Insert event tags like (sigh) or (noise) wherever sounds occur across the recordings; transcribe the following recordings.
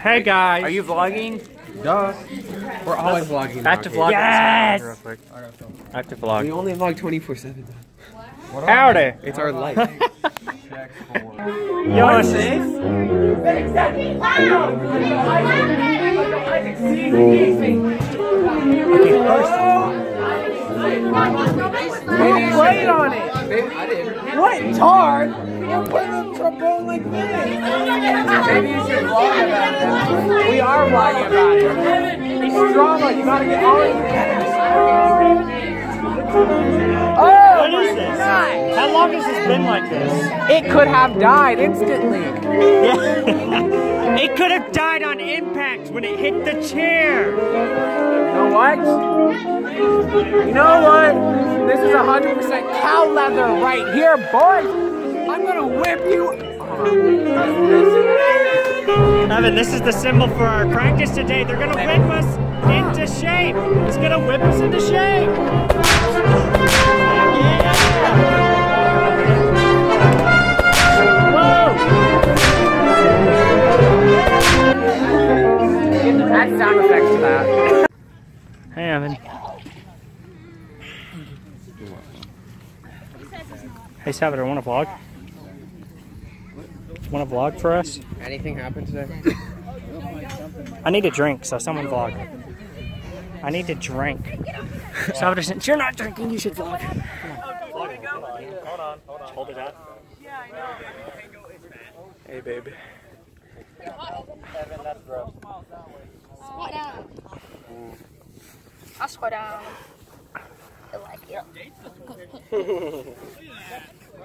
Hey guys. Are you vlogging? Duh. We're always vlogging. I have to vlog. Yes! Real quick. I have to We vlog. only vlog 24 7. Howdy. It's our life. (laughs) Yo, Who played on it? I did. What? Tar? You put a trombone like this. Maybe you should vlog about it. We are vlogging about it. It's drama. You gotta get all of Oh, what is this? How long has this been like this? It could have died instantly. (laughs) it could have died on impact when it hit the chair. You know what? You know what? This is 100% cow leather right here, boys. I'm gonna whip you. Evan, this is the symbol for our practice today. They're gonna whip us into shape. It's gonna whip us into shape. Add sound effects to that. Hey, Evan. Hey, Salvador, want to vlog? Want to vlog for us? Anything happened today? I need a drink, so someone vlog. I need to drink. Salvador, since you're not drinking, you should vlog. Hold on, hold on. Hold it up. Hey, baby. Evan, that's gross. Squat down. I'll squat down. I like it. (laughs)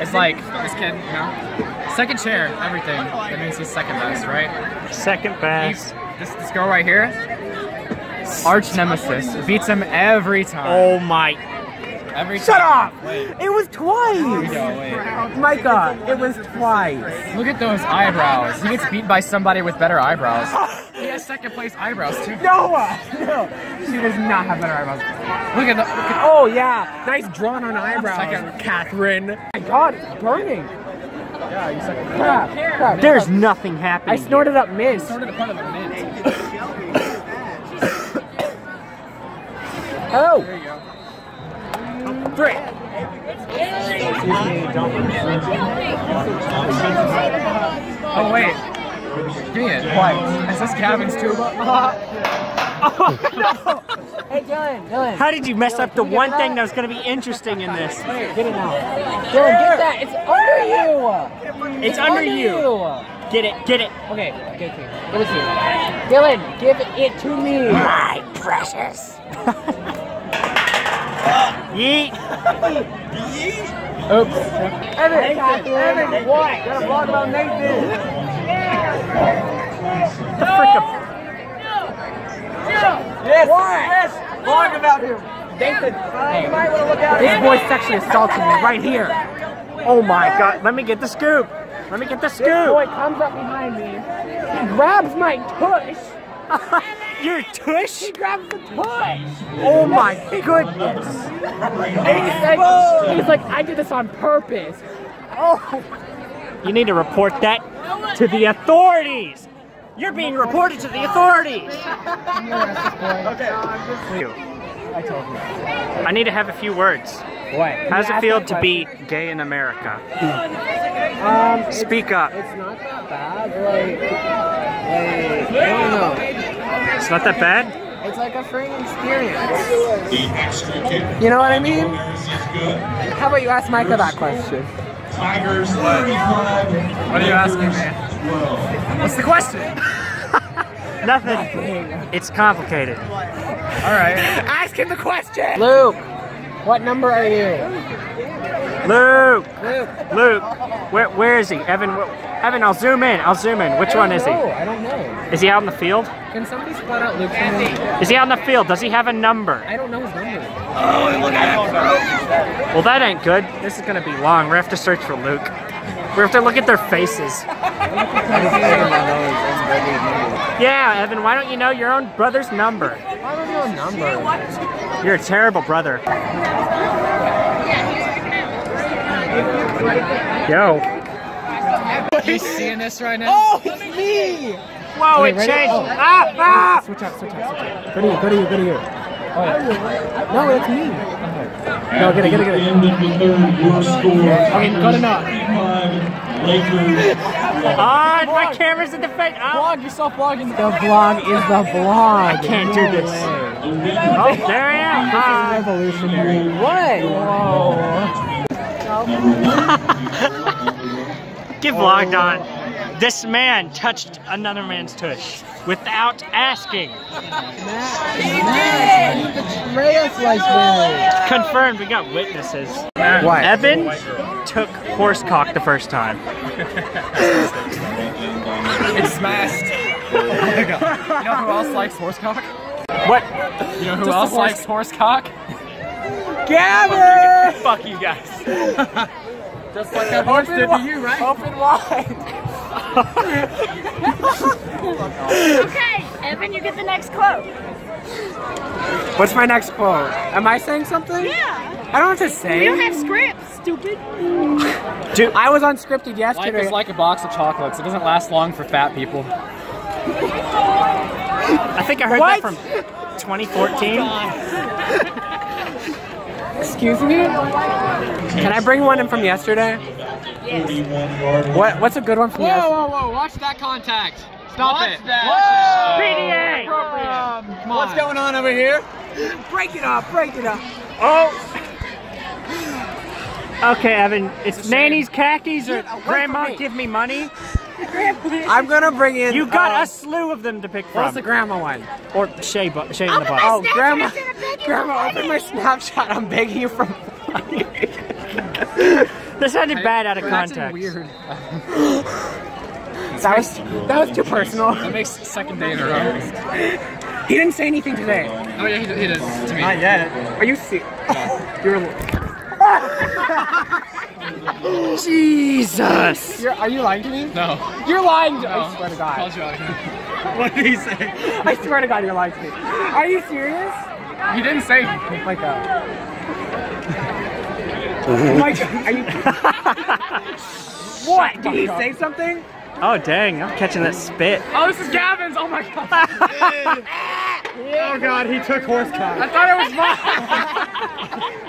is like this kid, you know, second chair, everything. That means he's second best, right? Second He's, best. this this girl right here, arch nemesis, beats him every time. Oh my. Every Shut time. up! Wait. It was twice! Here we go, wait. Micah, it was twice. Look at those eyebrows. He gets beat by somebody with better eyebrows. (laughs) He has second place eyebrows too. Noah! (laughs) No! She does not have better eyebrows. Look at the. Look at, Oh, yeah. Nice drawn on eyebrows, Second. Catherine. Oh my god, it's burning. yeah, you second. Crap, crap. There's nothing happening. I happening. snorted up mint. Started a part of the mint. (coughs) Oh! There you go. Frick! Oh wait. Give me it. What? Is this Gavin's tuba? (laughs) Oh, hey, Dylan, Dylan. How did you mess up the one thing that was going to be interesting in this? Get it now. Dylan, get that. It's under you. It's under you. Get it, get it. Okay, give it to me. Give it to me. Dylan, give it to me. My precious. (laughs) Yeet. Oops. Evan, Evan, what? Gotta vlog about Nathan. The frick up. Yes. Why? Yes. Vlog about him. Nathan. Hey, you might want to look out. This boy sexually assaulted me right here. Oh my god. Let me get the scoop. Let me get the scoop. This boy scoop. comes up behind me. He grabs my tush. (laughs) Your tush? He grabs the tush. Oh my goodness. He's like, he's like, I did this on purpose. Oh. You need to report that to the authorities. You're being reported to the authorities. I told you. I need to have a few words. What? How does it feel to be gay in America? Um, Speak up. it's not that bad. Like, like, I don't know. It's not that bad? It's like a free experience. You know what I mean? How about you ask Micah that question? Tigers 35. What are you asking, man? What's the question? (laughs) Nothing. It's complicated. All right. (laughs) Ask him the question! Luke, what number are you? Luke. Luke. Where where is he? Evan. wh- Evan, I'll zoom in. I'll zoom in. Which one is he? Oh, I don't know. Is he out in the field? Can somebody spot out Luke for? Is he out in the field? Does he have a number? I don't know his number. Oh, look at him. Well, that ain't good. This is gonna be long. We have to search for Luke. We have to look at their faces. Yeah, Evan, why don't you know your own brother's number? I don't know a number. You're a terrible brother. Yo. He's seeing this right now. Oh, it's me! Whoa, Okay, it ready? changed. Oh. Ah, ah! Switch up, switch up, switch up. Go to you, go to you, go to you. Oh, yeah. No, it's me. Okay. No, get it, get it, get it. End of the third, your score. Okay, good enough. 55, Lakers. (laughs) Ah, my camera's in the face. Oh, Vlog, you're self vlogging. The vlog is the vlog. I can't do this. oh there I am. Hi. Revolutionary. What? Give (laughs) vlogged on. This man touched another man's tush without asking. Betray us like. Confirmed, we got witnesses. What? Evan took horse cock the first time. It's smashed. you know who else likes horsecock? What? You know who Just else the horse- likes horsecock? Gavin! Fuck you guys. (laughs) Just like that horse did to you, right? Open wide. Okay, Evan, you get the next quote. What's my next quote? Am I saying something? Yeah. I don't have to say. We don't have scripts, stupid. Dude, I was unscripted Life yesterday. is like a box of chocolates. It doesn't last long for fat people. I think I heard What? that from 2014. Excuse me? Can I bring one in from yesterday? 41 yard What? What's a good one from yesterday? whoa, whoa! whoa, Watch that contact. Stop it. PDA. Come What's going on over here? Break it up, break it up. Oh. Okay, Evan. It's nanny's khakis or grandma me. give me money. I'm gonna bring in. You got uh, a slew of them to pick What's from. the grandma one? or Shay, bu- Shay in the butt. Oh, Snapchat, grandma. I said I Grandma, open my Snapchat. I'm begging you from. (laughs) This sounded bad out of That's context. weird. (laughs) That was that was too personal. That makes (laughs) second day in a row. He didn't say anything today. Oh yeah, he, he did to me. Not yet. Are you serious? You're. Jesus. You're. Are you lying to me? No. You're lying. To, No. I swear to Called God. you out again. (laughs) What did he say? I swear to God, you're lying to me. Are you serious? He didn't say. Like uh, (laughs) a. Mike, are you? what? Did he say something? Oh dang! I'm catching that spit. Oh, this is Gavin's. Oh my god. (laughs) Oh god, he took horse cock. I thought it was mine.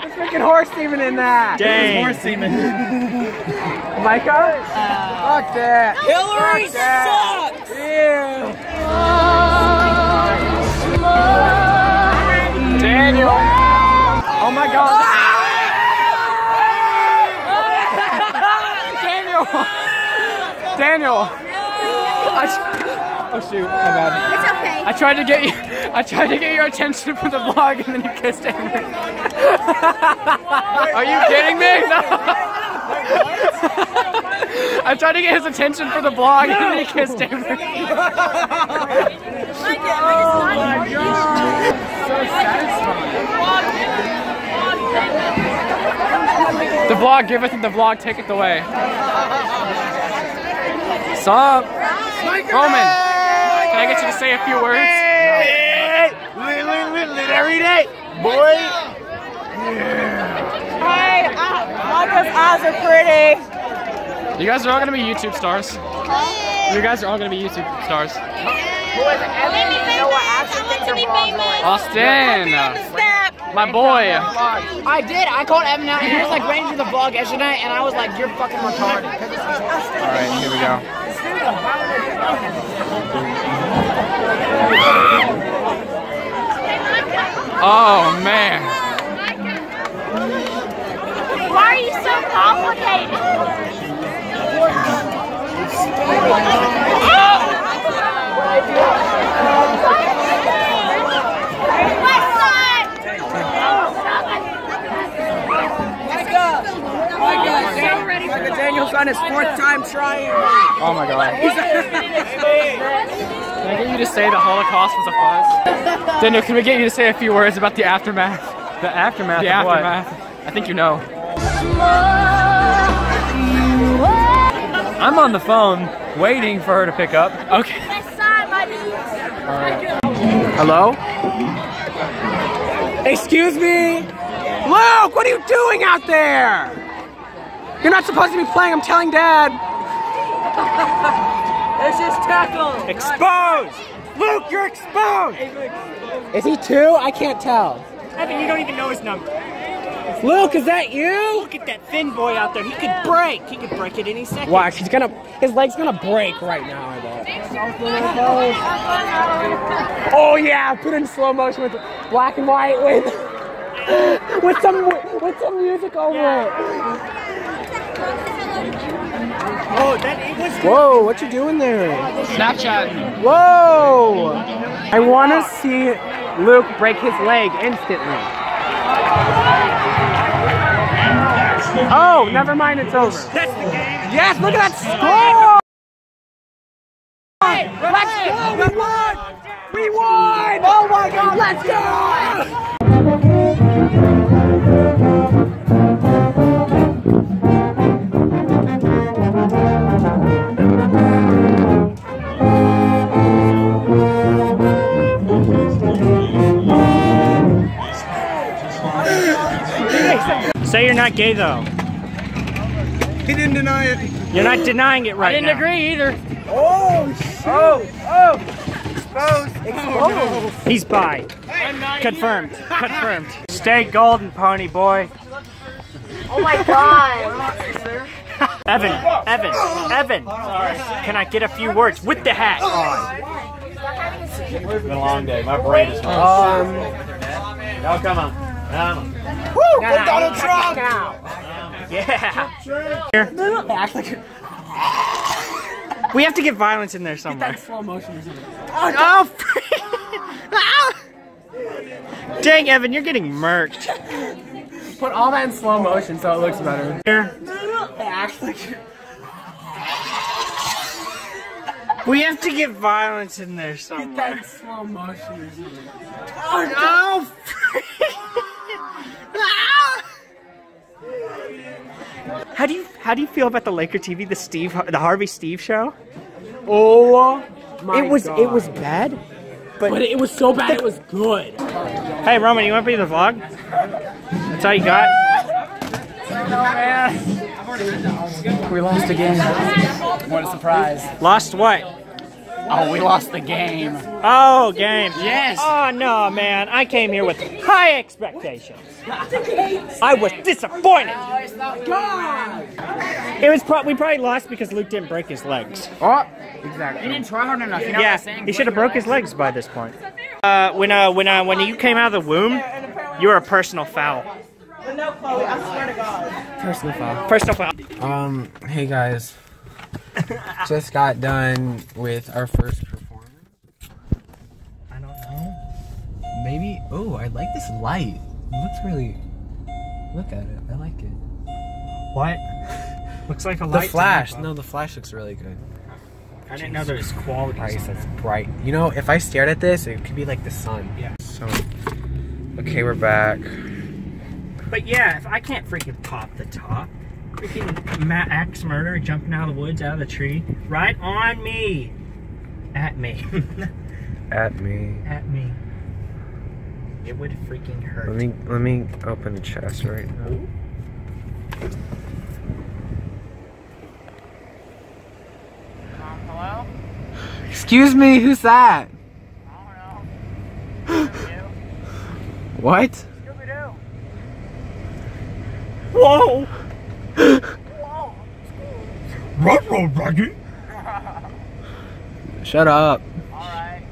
(laughs) There's freaking horse semen in that. Dang. Horse semen. (laughs) Micah? Fuck that. Hillary sucks. Ew. Daniel. Oh my god. (laughs) Daniel. Daniel. Oh shoot, my bad. It's okay. I tried to get you. (laughs) I tried to get your attention for the vlog, and then you kissed Avery. (laughs) Are you kidding me? No. (laughs) I tried to get his attention for the vlog, and then he kissed Avery. Oh the vlog giveth, and the vlog taketh away. Sup? Roman, I get you to say a few words? Every day, boy. Micah's eyes are pretty. You guys are all gonna be YouTube stars. You guys are all gonna be YouTube stars. Make me famous. I want to be famous. Austin, my boy. I did. I called Evan out and he was like ready to the vlog yesterday, and I was like, "You're fucking retarded." All right, here we go. Oh man. Why are you so complicated? West side. his fourth time trying. Oh my god. (laughs) Can I get you to say the Holocaust was a fuzz? Daniel, can we get you to say a few words about the aftermath? The aftermath The of what? aftermath. I think you know. I'm on the phone waiting for her to pick up. Okay. Hello? Excuse me? Luke, what are you doing out there? You're not supposed to be playing, I'm telling dad. Exposed! Luke, you're exposed! Is he two? I can't tell. Evan, you don't even know his number. Luke, is that you? Look at that thin boy out there. He could break. He could break it any second. Watch, he's gonna, his leg's gonna break right now, I bet. Oh yeah, put in slow motion with black and white with, (laughs) with some, with some music over it. Oh, that was Whoa, what you doing there? Snapchat. Whoa! I want to see Luke break his leg instantly. Oh, never mind, it's over. That's the game. Yes, look at that score! Let's go! We won! We won! Oh my god, let's go! Not gay though. He didn't deny it. You're not denying it right I didn't now. agree either. Oh, shoot! Oh, oh! Exposed! Exposed! He's bi. Confirmed. Confirmed. Stay golden, Ponyboy. Oh my god. Evan, Evan, Evan. Can I get a few words with the hat on? It's been a long day. My brain is Um, No, come on. Come woo! Go Donald Trump! Yeah. Here. We have to get violence in there somewhere. Get that Slow motion. Oh, oh (laughs) Dang, Evan, you're getting murked. Put all that in slow motion so it looks better. Here. We have to get violence in there somewhere. Get that slow motion. Oh, How how do you feel about the Laker TV, the Steve, the Harvey Steve show? Oh my it was God. it was bad, but, But it was so bad it was good. hey Roman, you want to be the vlog? That's all you got. We lost again. What a surprise. Lost what? Oh, we lost the game. Oh, game. Yes. Oh no, man! I came here with high expectations. I was disappointed. It was pro- we probably lost because Luke didn't break his legs. Oh, exactly. You didn't try hard enough. You know what I'm Yeah, saying? he should have broke his legs by this point. Uh, when uh, when uh, when you came out of the womb, you were a personal foul. No, Chloe, I swear to God. Personal foul. Personal foul. Um, hey guys. Just got done with our first performance. I don't know. Maybe. Oh, I like this light. It looks really. Look at it. I like it. What? Looks like a The light. to me, flash. Bob. No, the flash looks really good. I didn't know there was quality. Price that's bright. You know, if I stared at this, it could be like the sun. Yeah. So. Okay, we're back. But yeah, if I can't freaking pop the top, freaking Matt axe murder jumping out of the woods, out of the tree, right on me, at me, (laughs) At me. at me. It would freaking hurt. Let me let me open the chest right now. Hello? Excuse me, who's that? (gasps) what? Whoa! Railroad buggy. (laughs) Shut up. Alright.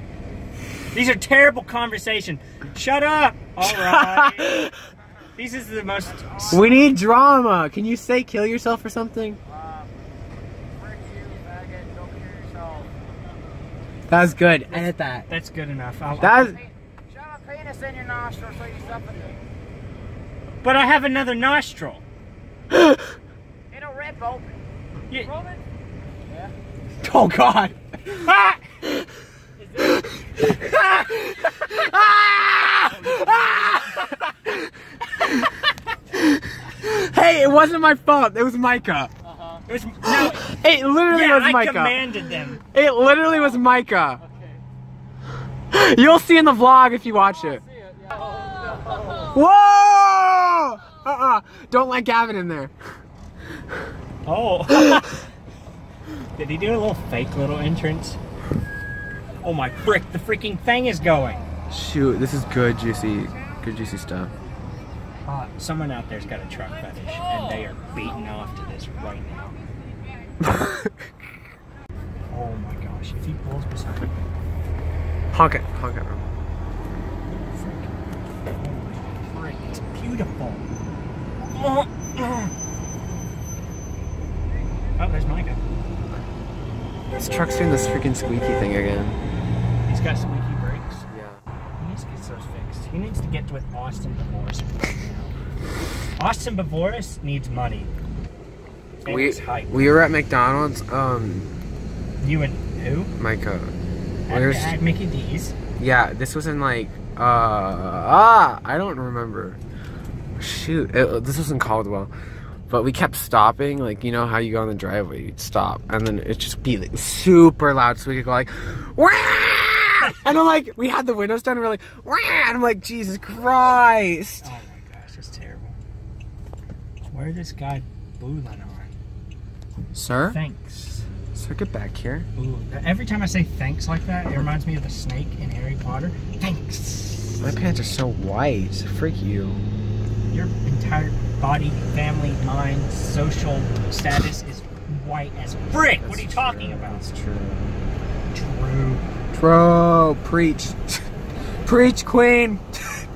These are terrible conversation. Shut up. All right. (laughs) These is the most. We need drama. Can you say kill yourself or something? That was good. Edit that. That's good enough. I'll, That was, Shove a penis in your nostril so you suffocate. but I have another nostril. (gasps) It'll rip open. (laughs) Oh God. (laughs) (laughs) hey, it wasn't my fault. It was Micah. It was no. (gasps) It literally Yeah, was I Micah. commanded them. It literally was Micah. (gasps) You'll see in the vlog if you watch it. (laughs) Whoa! Uh-uh. Don't let Gavin in there. Oh. (laughs) Did he do a little fake little entrance? Oh my frick! The freaking thing is going. Shoot, this is good, juicy, good, juicy stuff. Uh, someone out there's got a truck fetish, and they are beating off to this right now. Oh my gosh! If he pulls beside me, honk it, honk it. frick! It's beautiful. Oh, there's Micah. This truck's doing this freaking squeaky thing again. He's got squeaky brakes. Yeah. He needs to get those fixed. He needs to get with Austin Bavoris. Austin Bavoris needs money. We we were at McDonald's. Um, You and who? Micah. At, Where's at Mickey D's. yeah? This was in like uh ah I don't remember. Shoot, it, this was in Caldwell. But we kept stopping, like you know how you go on the driveway, you'd stop, and then it'd just be like super loud, so we could go like, Wah! and I'm like, we had the windows down, and we're like, Wah! and I'm like, Jesus Christ. Oh my gosh, that's terrible. Where this guy booling on? Sir, Thanks. sir, get back here. Ooh, every time I say thanks like that, it reminds me of the snake in Harry Potter. Thanks. My pants are so white. Freak you. Your entire body, family, mind, social status is white as brick. What are you talking about? That's true. True. Bro, preach. (laughs) preach, queen. (laughs)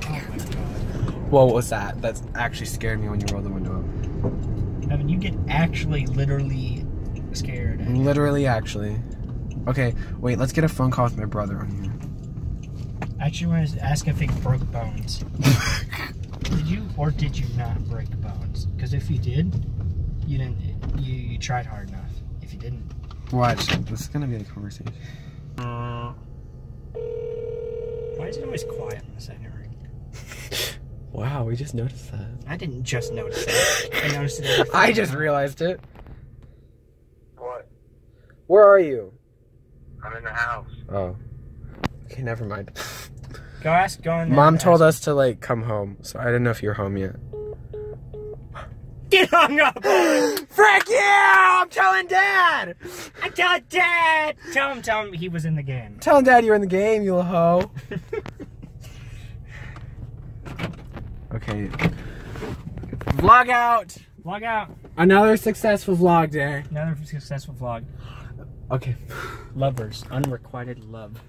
Oh. Whoa, what was that? That's actually scared me when you rolled the window up. Get actually literally scared. Literally, actually. Okay, wait, let's get a phone call with my brother on here. I actually want to ask if he broke bones. (laughs) did you or did you not break bones? Because if you did, you didn't. You, you tried hard enough. If you didn't, Watch, this is gonna be a conversation. why is it always quiet in the second ring? Wow, we just noticed that. I didn't just notice that. I noticed it. (laughs) I just realized it. What? Where are you? I'm in the house. Oh. Okay, never mind. Go ask. Go in there Mom told ask. us to like come home, so I didn't know if you're home yet. Get hung up. on. Frick yeah! I'm telling Dad! I tell Dad. Tell him. Tell him he was in the game. Telling Dad you're in the game, you little hoe. (laughs) okay. Vlog out! Vlog out. Another successful vlog day. Another successful vlog. Okay. Lovers. Unrequited love.